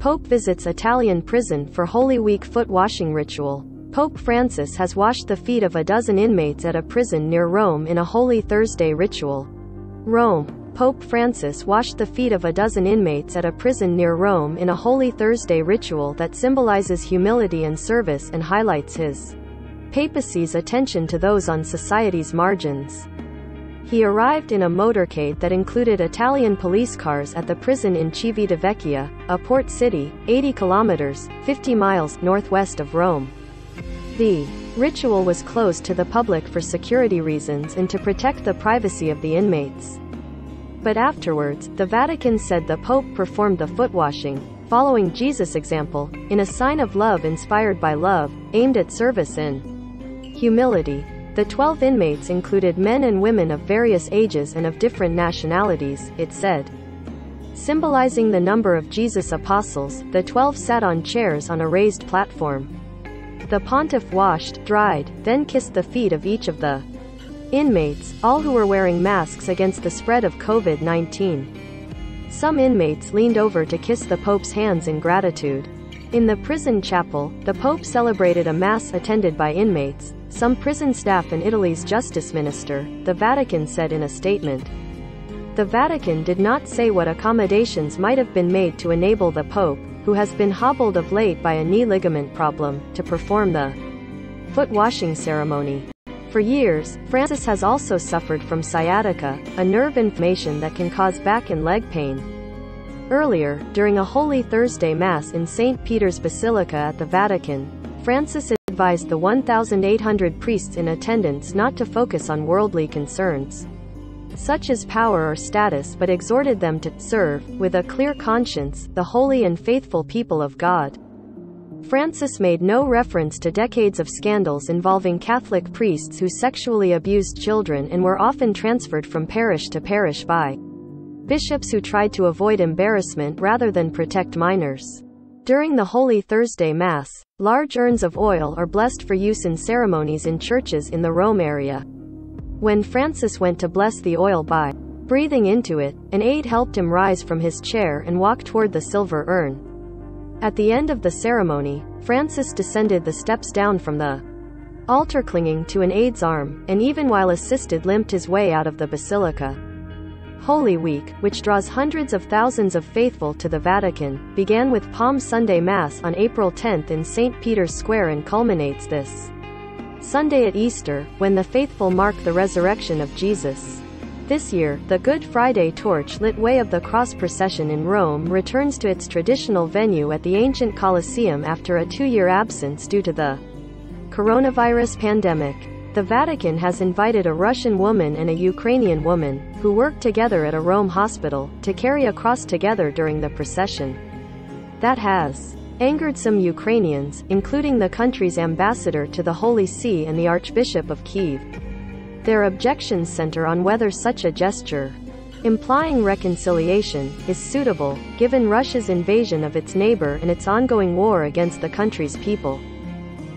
Pope visits Italian prison for Holy Week foot washing ritual. Pope Francis has washed the feet of a dozen inmates at a prison near Rome in a Holy Thursday ritual. Rome. Pope Francis washed the feet of a dozen inmates at a prison near Rome in a Holy Thursday ritual that symbolizes humility and service and highlights his papacy's attention to those on society's margins. He arrived in a motorcade that included Italian police cars at the prison in Civitavecchia, a port city, 80 kilometers, 50 miles northwest of Rome. The ritual was closed to the public for security reasons and to protect the privacy of the inmates. But afterwards, the Vatican said the Pope performed the foot washing, following Jesus' example, in a sign of love inspired by love, aimed at service and humility. The 12 inmates included men and women of various ages and of different nationalities, it said. Symbolizing the number of Jesus' apostles, the 12 sat on chairs on a raised platform. The pontiff washed, dried, then kissed the feet of each of the inmates, all who were wearing masks against the spread of COVID 19. Some inmates leaned over to kiss the Pope's hands in gratitude. In the prison chapel, the Pope celebrated a mass attended by inmates, some prison staff and Italy's justice minister, the Vatican said in a statement. The Vatican did not say what accommodations might have been made to enable the Pope, who has been hobbled of late by a knee ligament problem, to perform the foot washing ceremony. For years, Francis has also suffered from sciatica, a nerve inflammation that can cause back and leg pain. Earlier, during a Holy Thursday Mass in St. Peter's Basilica at the Vatican, Francis advised the 1,800 priests in attendance not to focus on worldly concerns, such as power or status, but exhorted them to serve, with a clear conscience, the holy and faithful people of God. Francis made no reference to decades of scandals involving Catholic priests who sexually abused children and were often transferred from parish to parish by bishops who tried to avoid embarrassment rather than protect minors. During the Holy Thursday Mass, large urns of oil are blessed for use in ceremonies in churches in the Rome area. When Francis went to bless the oil by breathing into it, an aide helped him rise from his chair and walk toward the silver urn. At the end of the ceremony, Francis descended the steps down from the altar clinging to an aide's arm, and even while assisted limped his way out of the basilica. Holy Week, which draws hundreds of thousands of faithful to the Vatican, began with Palm Sunday Mass on April 10 in St. Peter's Square and culminates this Sunday at Easter, when the faithful mark the resurrection of Jesus. This year, the Good Friday torch lit Way of the Cross procession in Rome returns to its traditional venue at the ancient Colosseum after a two-year absence due to the coronavirus pandemic. The Vatican has invited a Russian woman and a Ukrainian woman, who worked together at a Rome hospital, to carry a cross together during the procession. That has angered some Ukrainians, including the country's ambassador to the Holy See and the Archbishop of Kiev. Their objections center on whether such a gesture, implying reconciliation, is suitable, given Russia's invasion of its neighbor and its ongoing war against the country's people.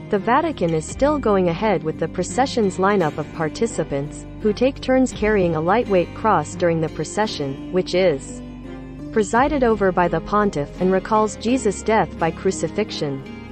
The Vatican is still going ahead with the procession's lineup of participants, who take turns carrying a lightweight cross during the procession, which is presided over by the pontiff and recalls Jesus' death by crucifixion.